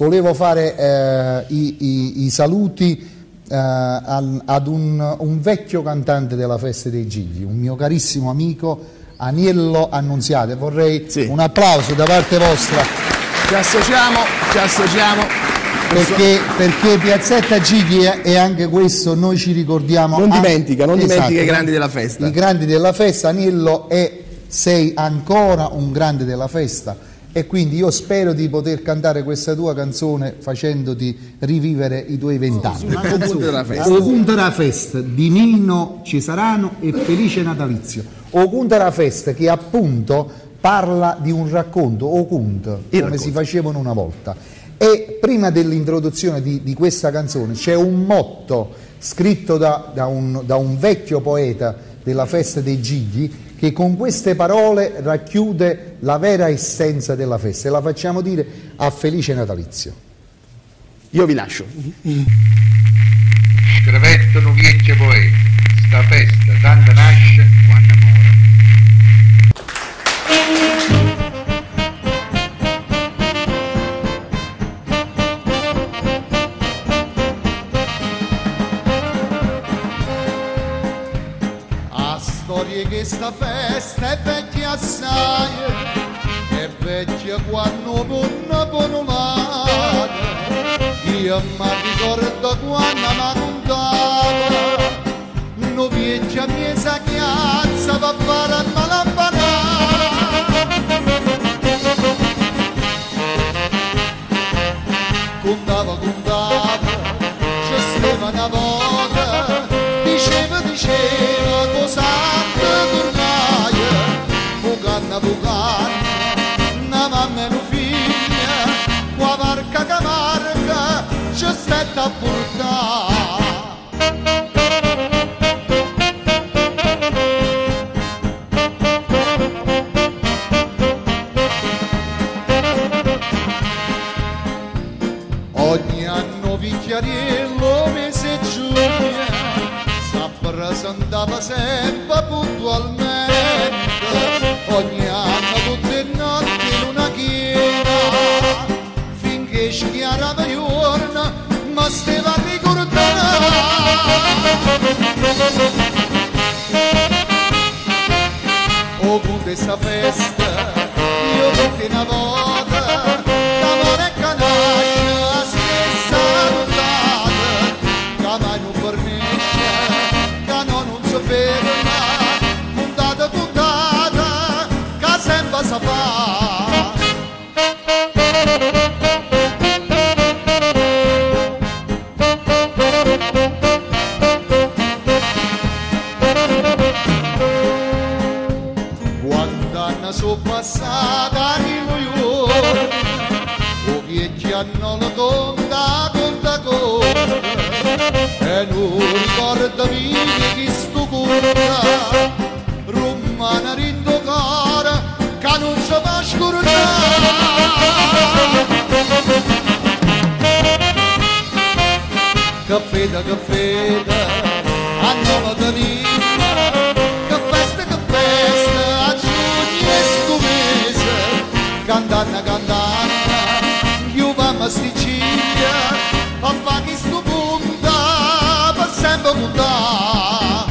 volevo fare eh, i, i, i, saluti eh, ad un, un, vecchio cantante della Festa dei Gigli, un mio carissimo amico Aniello Annunziate. Vorrei sì. un applauso da parte vostra. Ci associamo, ci associamo. Perché, perché, Piazzetta Gigli è anche questo, noi ci ricordiamo. Non dimentica, non esatto, dimentica i grandi della festa. I grandi della festa, Aniello è, sei ancora un grande della festa e quindi io spero di poter cantare questa tua canzone facendoti rivivere i tuoi vent'anni. Oh, o della festa. O punta della festa di Nino Cesarano e Felice Natalizio. O punta della festa che appunto parla di un racconto, o cunt, come racconto. si facevano una volta. E prima dell'introduzione di, di, questa canzone c'è un motto scritto da, da, un, da un vecchio poeta della festa dei Gigli che con queste parole racchiude la vera essenza della festa e la facciamo dire a felice natalizio. Io vi lascio. Scrivettono vecchie poeti, sta festa che sta festa è vecchia assai, è vecchia quando punna ponumata, io mi ricordo quando mi contava, no vecchia mia chiazza va a fare malampanata. Contava, contava, c'è stava una volta, diceva, diceva cosa bugar Na mamma e no figlia Qua barca Camarca C'è por portata s'appresentava sempre puntualmente ogni anno tutte le notti in una chiesa finché schiarava giorno ma stava a ricordare. Con questa festa fa. Quando hanno sono passata di noi, o vecchi hanno la conta, conta, conta, e non ricorda chi da caffè da a nome da vita che festa che festa a giugno e sto mese. Cantanna cantanna io va a sti ciglia a fare sto punta per sempre puntare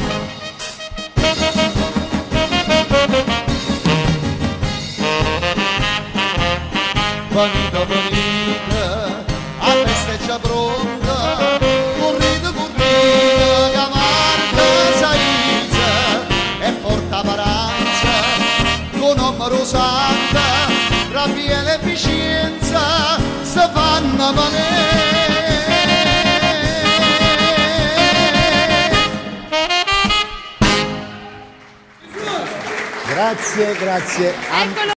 vanita vanita a festa è già pronta con numero santa rabbia e efficienza si fanno manere Grazie, grazie.